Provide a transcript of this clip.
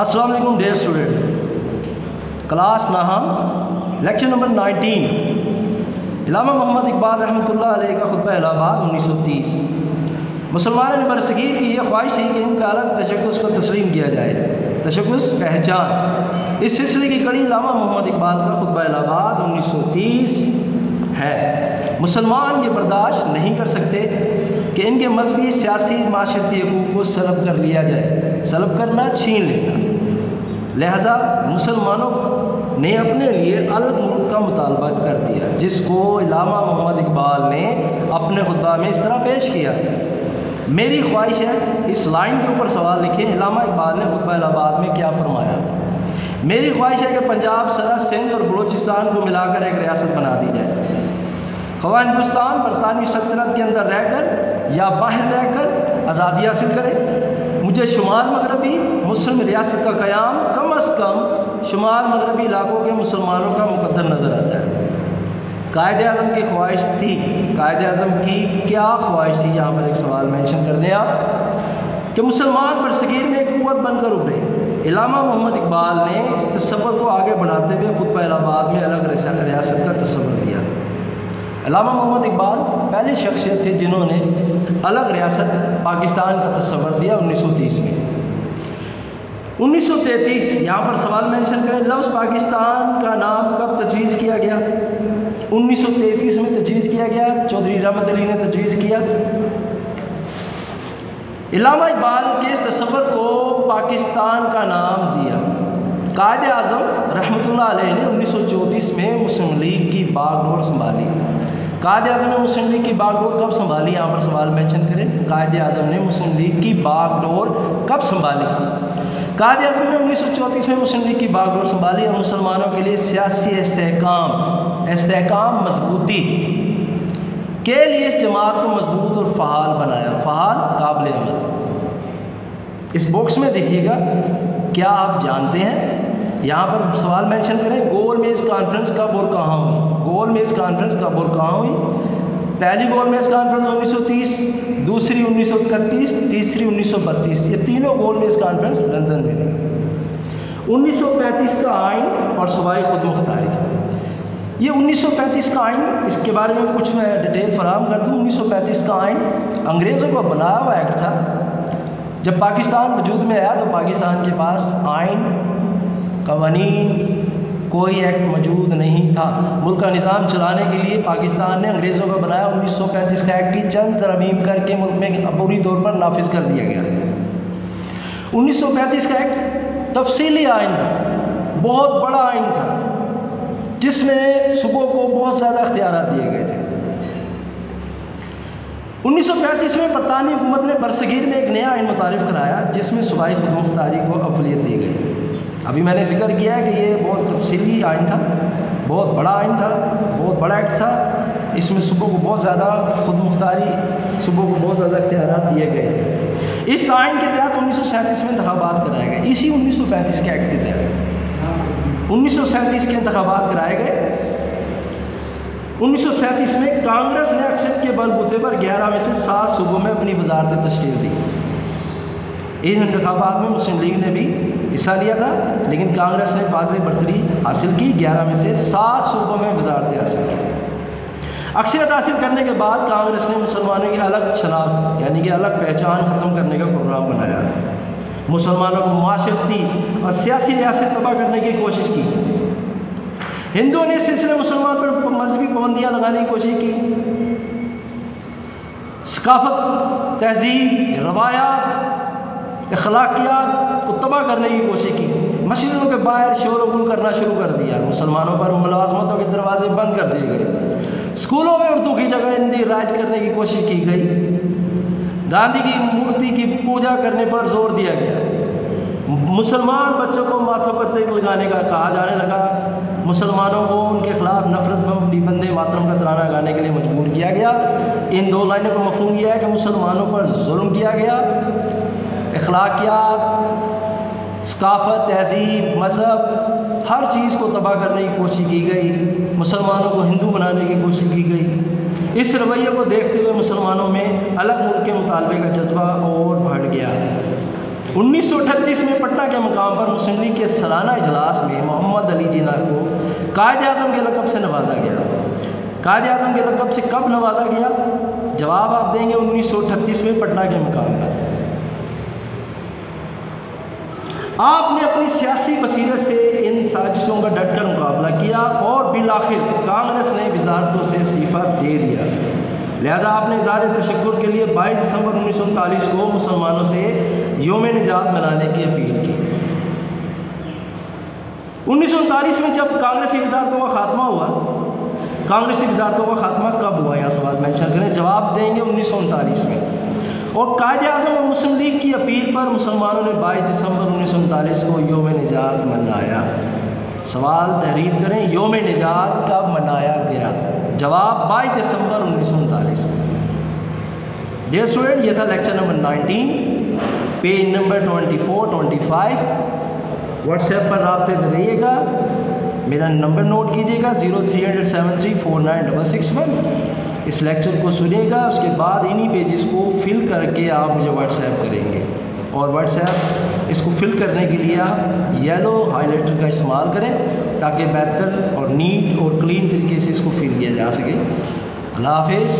अस्सलाम वालेकुम dear student class नाहम लेक्चर नंबर 19 इलामा मोहम्मद इकबाल रहमतुल्लाह अलैह का खुतबा इलाहाबाद 1930 मुसलमान ने बरसगीर की यह ख्वाहिश थी कि उनका अलग तशखस को तस्लीम किया जाए। तशखस पहचान। इस सिलसिले की कड़ी इलामा मोहम्मद इकबाल का खुतबा इलाहाबाद 1930 है। मुसलमान ये बर्दाश्त नहीं कर सकते कि इनके मजहबी, सियासी, माशरती हकूक़ को सलब कर लिया जाए। सलब करना छीन लेना। लिहाजा मुसलमानों ने अपने लिए अलग मुल्क का मुतालबा कर दिया, जिसको इलामा मोहम्मद इकबाल ने अपने खुतबा में इस तरह पेश किया। मेरी ख्वाहिश है, इस लाइन के ऊपर सवाल लिखें इलामा इकबाल ने खुतबा इलाहाबाद में क्या फरमाया? मेरी ख्वाहिश है कि पंजाब, सरहद, सिंध और बलूचिस्तान को मिलाकर एक रियासत बना दी जाए। खवा हिंदुस्तान, बरतानवी सल्तनत के अंदर रहकर या बाहर रहकर आज़ादी हासिल करे। मुझे शुमार मगरबी मुस्लिम रियासत का क़्याम कम अज़ कम शुमार मगरबी इलाकों के मुसलमानों का मुकदर नज़र आता है। कायद अज़म की ख्वाहिश थी। कायद अज़म की क्या ख्वाहिश थी? यहाँ पर एक सवाल मेंशन कर दें आप कि मुसलमान बरसगीर में एक कुत बनकर उभरे। इलामा मोहम्मद इकबाल ने इस तस्वर को आगे बढ़ाते हुए खुद पहलाबाद में अलग रियासत का तस्वर दिया। अलामा मोहम्मद इकबाल पहली शख्सियत थे जिन्होंने अलग रियासत पाकिस्तान का तस्वर दिया 1930 में। 1933 यहाँ पर सवाल मेंशन करें, लफ्ज़ पाकिस्तान का नाम कब तजवीज़ किया गया? 1933 में तजवीज़ किया गया, चौधरी रहमत अली ने तजवीज़ किया। इलामा इकबाल के इस तस्वर को पाकिस्तान का नाम दिया। कायद अज़म रहमत ने उन्नीस में मुस्लिम लीग की बागडोर संभाली। कायद अजम ने मुस्लिम लीग की बागडोर कब संभाली? यहाँ पर सवाल मेंशन करें। कायद अजम ने मुस्लिम लीग की बागडोर कब संभाली? कायद अजम ने उन्नीस सौ चौंतीस में मुस्लिम लीग की बागडोर संभाली और मुसलमानों के लिए सियासी इसकाम इसकाम मजबूती के लिए इस जमात को मज़बूत और फहाल बनाया। फहाल काबिल अमल। इस बॉक्स में देखिएगा, क्या आप जानते हैं? यहाँ पर सवाल मेंशन करें गोल मेज कॉन्फ्रेंस कब और कहाँ हुई? गोल मेज कॉन्फ्रेंस कब और कहाँ हुई। पहली गोल मेज कॉन्फ्रेंस 1930 दूसरी 1931 तीसरी 1932 ये तीनों गोल मेज कॉन्फ्रेंस लंदन में थी। 1935 का आइन और सूबाई खुद मुख्तारी। ये 1935 का आइन, इसके बारे में कुछ मैं डिटेल फराम कर दूँ। 1935 का आइन अंग्रेज़ों का बनाया हुआ एक्ट था। जब पाकिस्तान वजूद में आया तो पाकिस्तान के पास आइन कवानी कोई एक्ट मौजूद नहीं था। मुल्क का निज़ाम चलाने के लिए पाकिस्तान ने अंग्रेज़ों का बनाया। 1935 का एक्ट की चंद तरमीम करके मुल्क में पूरी तौर पर नाफिज कर दिया गया। 1935 का एक्ट तफसीली आइन था। बहुत बड़ा आइन था, जिसमें सुबह को बहुत ज़्यादा अख्तियार दिए गए थे। 1935 में बरतानी हुकूमत ने बरसगीर में एक नया आइन मुतारफ़ कराया, जिसमें सूबाई खुद मुख्तारी को अफलियत दी गई। अभी मैंने ज़िक्र किया है कि ये बहुत तफसीली आइन था, बहुत बड़ा आइन था, बहुत बड़ा एक्ट था। इसमें सुबह को बहुत ज़्यादा खुद मुख्तारी, सुबह को बहुत ज़्यादा इख्तियार दिए गए थे। इस आइन के तहत उन्नीस सौ सैंतीस में इंतबात कराए गए। इसी उन्नीस सौ पैंतीस के एक्ट के तहत। उन्नीस सौ सैंतीस के इंतबात कराए गए। उन्नीस सौ सैंतीस में कांग्रेस ने अक्सर के बलबूते पर ग्यारह में से सात सूबों में अपनी वजारतें तश्कील दी। इन इंतबात में मुस्लिम लीग ने भी हिस्सा लिया था, लेकिन कांग्रेस ने वाज बरतरी हासिल की, ग्यारह में से सात सूबों में वजारतें हासिल की। अक्सरियत हासिल करने के बाद कांग्रेस ने मुसलमानों की अलग शनाख्त, यानी कि अलग पहचान ख़त्म करने का प्रोग्राम बनाया। मुसलमानों को माशरती और सियासी से तबाह करने की कोशिश की। हिंदुओं ने सिलसिले मुसलमान पर मजहबी पाबंदियाँ लगाने की कोशिश की। सकाफत, तहजीब रवायात अखलाकियात को तबाह करने की कोशिश की। मस्जिदों के बाहर शोर गुल करना शुरू कर दिया। मुसलमानों पर मुलाजमतों के दरवाजे बंद कर दिए गए। स्कूलों में उर्दू की जगह हिंदी राज करने की कोशिश की गई। गांधी की मूर्ति की पूजा करने पर ज़ोर दिया गया। मुसलमान बच्चों को माथों पर तेल लगाने का कहा जाने लगा। मुसलमानों को उनके खिलाफ नफरत बंदे मातरम का तराना गाने के लिए मजबूर किया गया। इन दो लाइनों को मफहूम किया है कि मुसलमानों पर जुल्म किया गया। अखलाकियात तहजीब, मज़हब, हर चीज़ को तबाह करने की कोशिश की गई। मुसलमानों को हिंदू बनाने की कोशिश की गई। इस रवैये को देखते हुए मुसलमानों में अलग मुल्क के मुतालबे का जज्बा और बढ़ गया। 1938 में पटना के मकाम पर मुस्लिम लीग के सालाना इजलास में मोहम्मद अली जिना को कायद अजम के लकब से नवाजा गया। कायद अजम के लकब से कब नवाजा गया? जवाब आप देंगे 1938 में पटना के मकाम पर। आपने अपनी सियासी बसीरत से इन साजिशों का डटकर मुकाबला किया और बिल आखिर कांग्रेस ने वजारतों से इस्तीफ़ा दे दिया। लिहाजा आपने इजहार तशक्र के लिए बाईस दिसंबर उन्नीस सौ उनतालीस को मुसलमानों से योम निजात मनाने की अपील की। उन्नीस सौ उनतालीस में जब कांग्रेसी वजारतों का खात्मा हुआ, कांग्रेसी वजारतों का खात्मा कब हुआ? यह सवाल मेंशन करें। जवाब देंगे उन्नीस सौ उनतालीस में। और कायद अजम और मुस्लिम लीग की अपील पर मुसलमानों ने बाईस दिसंबर उन्नीस सौ उनतालीस को योम निजात मनाया। सवाल तहरीर करें, योम निजात कब मनाया गया? जवाब बाईस दिसंबर उन्नीस सौ उनतालीस को। डियर स्टूडेंट ये था lecture number 19 page number 24 25 WhatsApp पर रबते में रहिएगा। मेरा नंबर नोट कीजिएगा zero three hundred seven three four nine double six one इस लेक्चर को सुनेगा, उसके बाद इन्हीं पेजेस को फिल करके आप मुझे व्हाट्सएप करेंगे। और व्हाट्सएप इसको फिल करने के लिए आप येलो हाईलाइटर का इस्तेमाल करें, ताकि बेहतर और नीट और क्लीन तरीके से इसको फिल किया जा सके। अल्लाह हाफिज़।